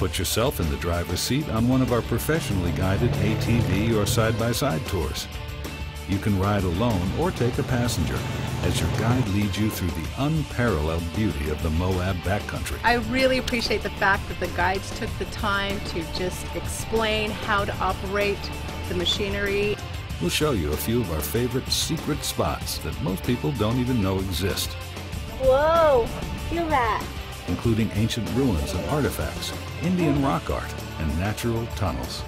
Put yourself in the driver's seat on one of our professionally guided ATV or side-by-side tours. You can ride alone or take a passenger as your guide leads you through the unparalleled beauty of the Moab backcountry. I really appreciate the fact that the guides took the time to just explain how to operate the machinery. We'll show you a few of our favorite secret spots that most people don't even know exist. Whoa, feel that. Including ancient ruins and artifacts, Indian rock art, and natural tunnels.